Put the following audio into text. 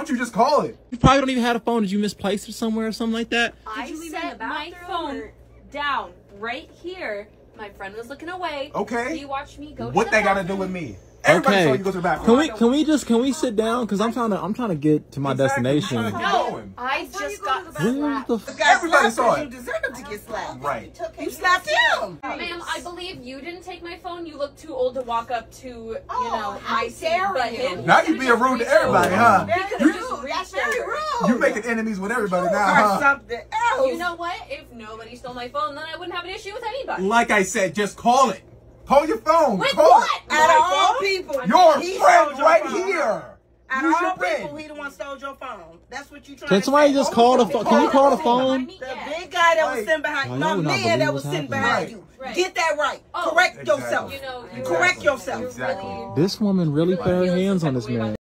don't you just call it? You probably don't even have a phone. Did you misplace it somewhere or something like that? I you leave set the my phone or- down right here. My friend was looking away. Okay. He watched me go. What to the that got to do with me? Everybody saw Okay. you go to the bathroom. Can we can we just can we sit down? Cause I'm trying to I'm trying to get to my Exactly. destination. I'm to No. I just got to slapped. the f- Everybody slapped saw 'cause it. You deserve to get slapped. Right. You slapped him. Ma'am, I believe you didn't take my phone. You look too old to walk up to, you Oh, know, how my seat. dare But you. him, Now you could've being rude to everybody, over. huh? He could've Very just rude. reached That's very over. making enemies with everybody or now, huh? something else. You know what? If nobody stole my phone, then I wouldn't have an issue with anybody. Like I said, just call it. Call your phone. With call what? it. Out of My all phone? people, Your he friend stole your right phone. here. Out Who's of your all friend? people, he the one stole your phone. That's what you trying to. Can to somebody say. just call the phone? Can you call the phone? The big guy that was Right. sitting behind, Why no y'all not man believe that was sitting behind you. Right. Get that right. Oh, Correct Exactly. yourself. You know, you Exactly. Correct yourself. Exactly. This woman really put her hands on this man.